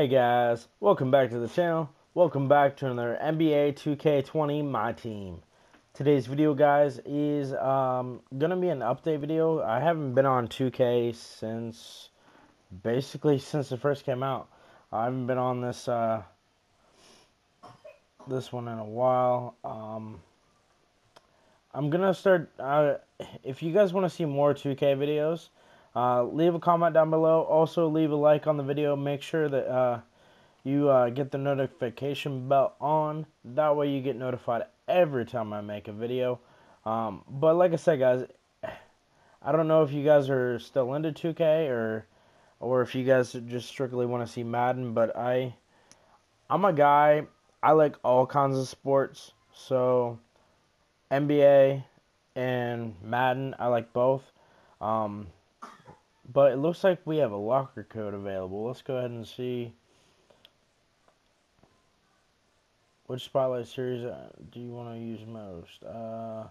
Hey guys, welcome back to the channel. Welcome back to another NBA 2K20 My Team. Today's video, guys, is um, gonna be an update video. I haven't been on 2K since basically since it first came out. I haven't been on this uh, this one in a while. Um, I'm gonna start. Uh, if you guys want to see more 2K videos, uh, leave a comment down below. Also, leave a like on the video. Make sure that uh, you uh, get the notification bell on. That way, you get notified every time I make a video. Um, but like I said, guys, I don't know if you guys are still into 2K or or if you guys just strictly want to see Madden. But I, I'm a guy. I like all kinds of sports. So NBA and Madden, I like both. Um, but it looks like we have a locker code available. Let's go ahead and see. Which Spotlight Series uh, do you want to use most? Uh,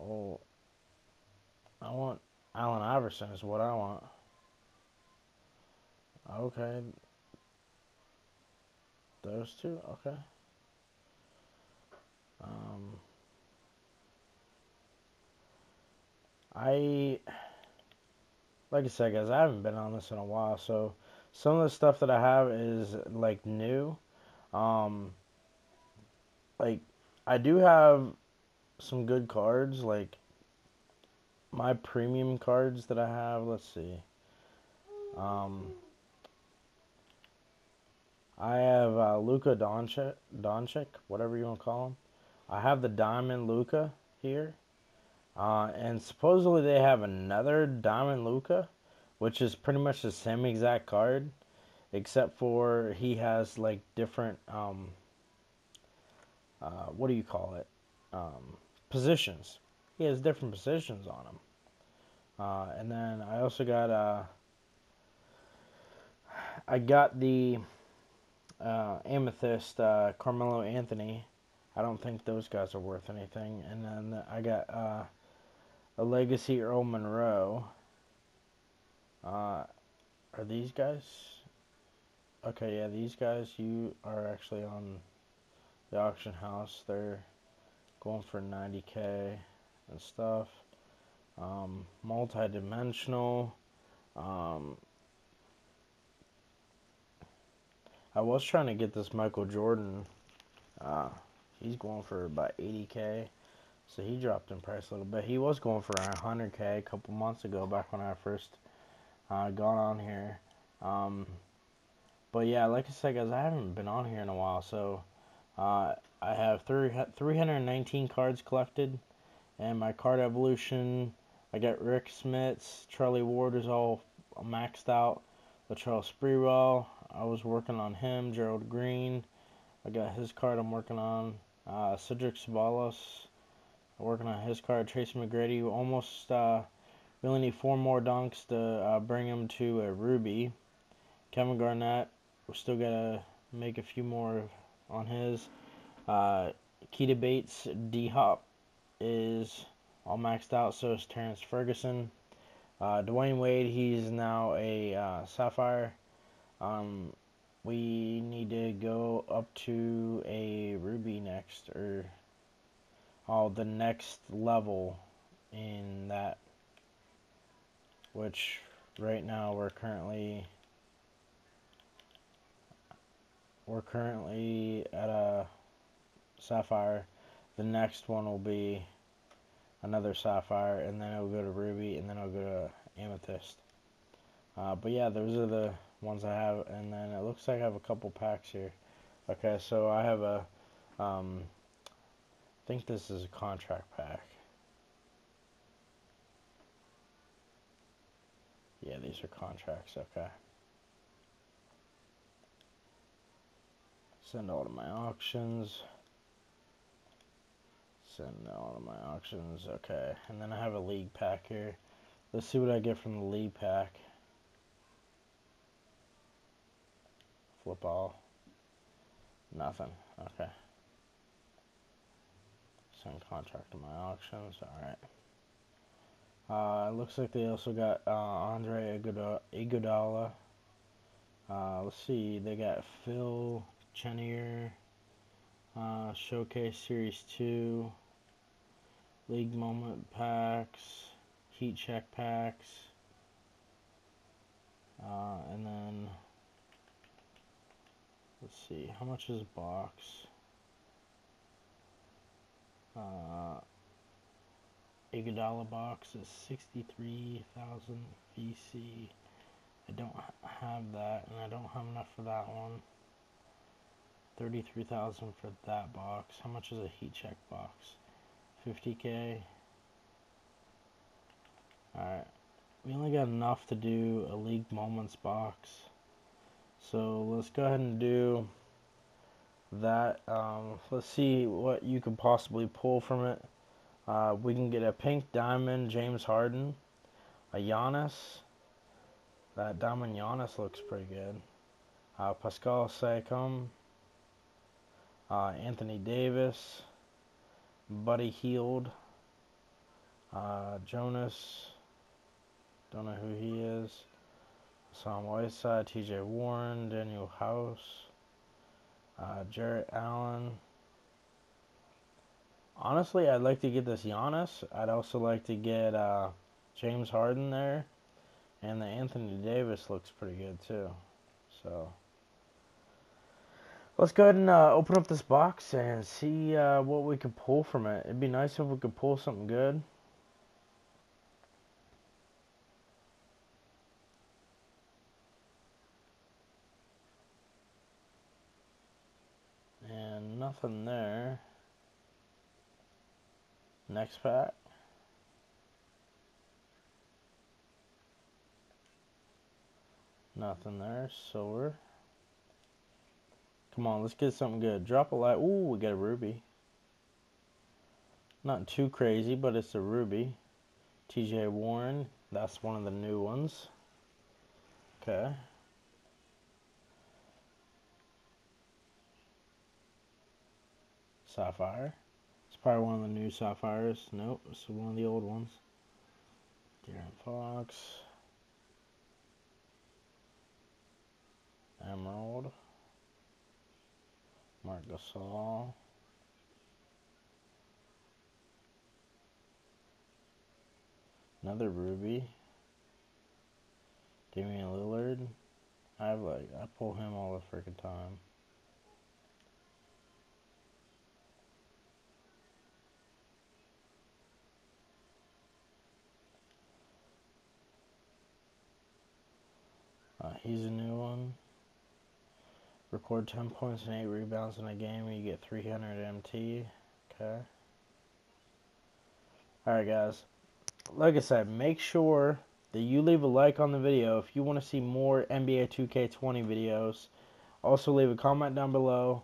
oh, I want Allen Iverson is what I want. Okay. Those two? Okay. Um, I like I said, guys, I haven't been on this in a while, so some of the stuff that I have is like new. Um, like I do have some good cards, like my premium cards that I have. Let's see. Um, I have uh, Luka Doncic, Doncic, whatever you want to call him. I have the Diamond Luka here. Uh, and supposedly they have another Diamond Luka, which is pretty much the same exact card, except for he has like different, um, uh, what do you call it? Um, positions. He has different positions on him. Uh, and then I also got, uh, I got the uh, Amethyst uh, Carmelo Anthony. I don't think those guys are worth anything. And then I got uh, a Legacy Earl Monroe. Uh, are these guys? Okay, yeah, these guys, you are actually on the auction house. They're going for 90k and stuff. Um, multi-dimensional. Um, I was trying to get this Michael Jordan. Uh, he's going for about 80k. So he dropped in price a little bit. He was going for 100k a couple months ago, back when I first uh, got on here. Um, but yeah, like I said, guys, I haven't been on here in a while, so uh, I have three, 319 cards collected, and my card evolution. I got Rick Smits, Charlie Ward is all maxed out. Latrell Sprewell, I was working on him. Gerald Green, I got his card I'm working on. Uh, Cedric Ceballos, working on his card. Tracy McGrady almost uh, really need four more donks to uh, bring him to a ruby. Kevin Garnett, we're still gonna make a few more on his. Uh, Keita Bates, D Hop is all maxed out. So is Terrence Ferguson. Uh, Dwyane Wade, he's now a uh, Sapphire. Um, we need to go up to a Ruby next, or oh, the next level in that, which right now we're currently we're currently at a sapphire. The next one will be another sapphire, and then it'll go to ruby, and then it'll go to amethyst. Uh, but yeah, those are the ones I have, and then it looks like I have a couple packs here. Okay, so I have a um, I think this is a contract pack. Yeah, these are contracts, okay. Send all to my auctions. Send all to my auctions, okay. And then I have a league pack here. Let's see what I get from the league pack. Flip all. Nothing, okay. Contract to my auctions. Alright. Uh, looks like they also got uh, Andre Iguodala. Uh, let's see, they got Phil Chenier, uh, Showcase Series 2, League Moment packs, Heat Check packs, uh, and then let's see, how much is a box? Uh, Iguodala box is 63,000 VC. I don't have that, and I don't have enough for that one. 33,000 for that box. How much is a heat check box? 50k. Alright. We only got enough to do a League Moments box. So let's go ahead and do that. Um, let's see what you could possibly pull from it. Uh, we can get a pink diamond James Harden, a Giannis. That diamond Giannis looks pretty good. Uh, Pascal Siakam, uh, Anthony Davis, Buddy Hield, uh, Jonas. Don't know who he is. Sam Whiteside, T.J. Warren, Danuel House, uh, Jarrett Allen. Honestly, I'd like to get this Giannis. I'd also like to get uh, James Harden there. And the Anthony Davis looks pretty good too. So let's go ahead and uh, open up this box and see uh, what we can pull from it. It'd be nice if we could pull something good. And nothing there. Next pack. Nothing there. Silver. Come on, let's get something good. Drop a light. Ooh, we got a ruby. Not too crazy, but it's a ruby. TJ Warren. That's one of the new ones. Okay. Sapphire. It's probably one of the new sapphires. Nope, it's one of the old ones. De'Aaron Fox. Emerald. Marc Gasol. Another Ruby. Damian Lillard. I like I pull him all the freaking time. He's a new one. Record 10 points and 8 rebounds in a game and you get 300 MT. Okay. Alright, guys. Like I said, make sure that you leave a like on the video if you want to see more NBA 2K20 videos. Also, leave a comment down below.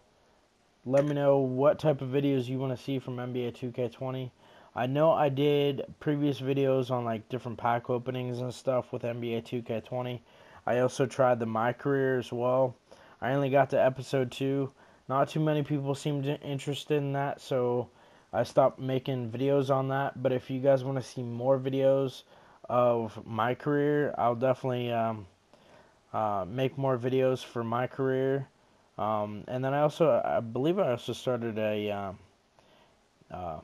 Let me know what type of videos you want to see from NBA 2K20. I know I did previous videos on like different pack openings and stuff with NBA 2K20. I also tried the My Career as well. I only got to episode two. Not too many people seemed interested in that, so I stopped making videos on that. But if you guys want to see more videos of my career, I'll definitely um, uh, make more videos for my career. Um, and then I also, I believe I also started a, um, uh,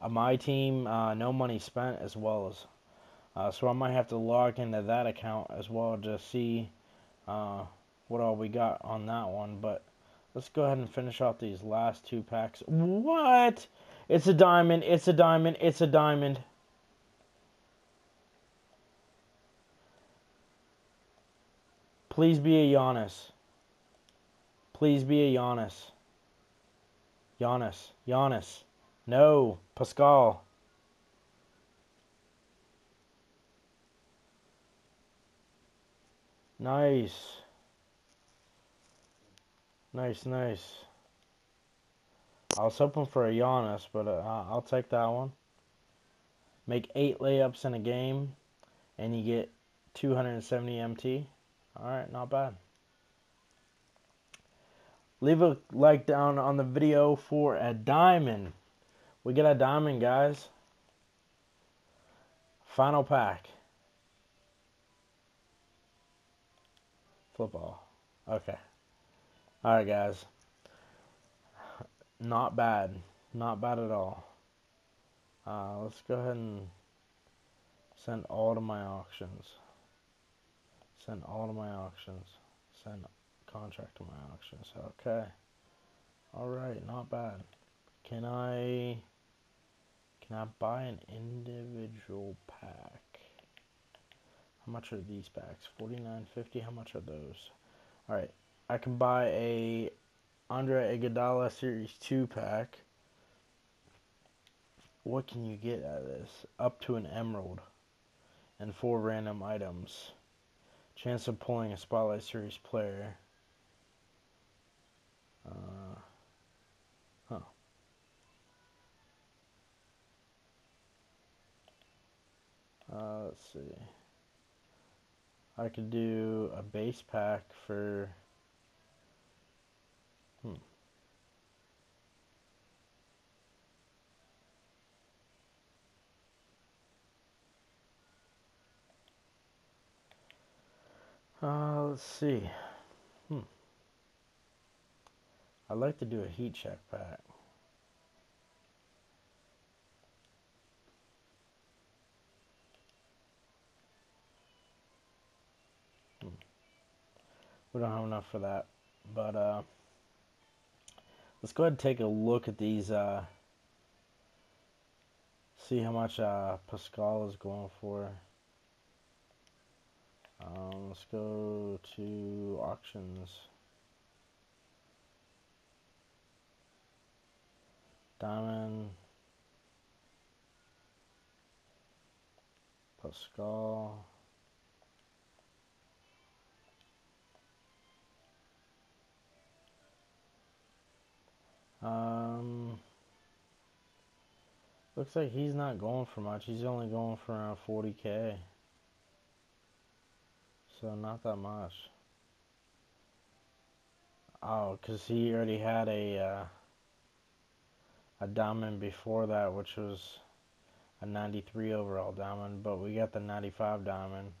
a my team, uh, no money spent as well as. Uh, so I might have to log into that account as well to see uh, what all we got on that one. But let's go ahead and finish off these last two packs. What? It's a diamond. It's a diamond. It's a diamond. Please be a Giannis. Please be a Giannis. Giannis. Giannis. No. Pascal. Nice. Nice, nice. I was hoping for a Giannis, but uh, I'll take that one. Make eight layups in a game, and you get 270 MT. Alright, not bad. Leave a like down on the video for a diamond. We get a diamond, guys. Final pack. Football. Okay. Alright, guys. Not bad. Not bad at all. Uh, let's go ahead and send all to my auctions. Send all to my auctions. Send contract to my auctions. Okay. Alright, not bad. Can I... Can I buy an individual pack? How much are these packs? Forty nine fifty. How much are those? All right, I can buy a Andre Iguodala Series Two pack. What can you get out of this? Up to an emerald, and four random items. Chance of pulling a Spotlight Series player. Uh, huh. Uh, let's see. I could do a base pack for hmm. Uh, let's see. Hmm. I'd like to do a heat check pack. We don't have enough for that. But uh, let's go ahead and take a look at these. Uh, see how much uh, Pascal is going for. Um, let's go to auctions. Diamond. Pascal. Um, looks like he's not going for much. He's only going for around 40k. So not that much. Oh, because he already had a uh, a diamond before that, which was a 93 overall diamond, but we got the 95 diamond.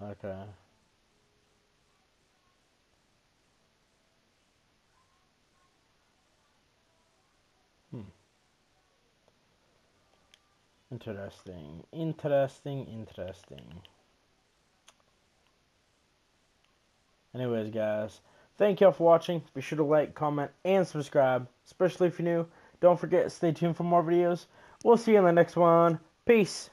Okay. Interesting. Interesting, interesting. Anyways, guys, thank y'all for watching. Be sure to like, comment, and subscribe, especially if you're new. Don't forget, stay tuned for more videos. We'll see you in the next one. Peace.